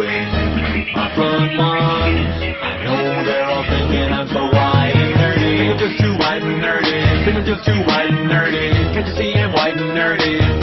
away. My front lawn, I know they're all thinking I'm so white and nerdy. I'm just too white and nerdy. I'm just too white and nerdy. Can't you see I'm white and nerdy?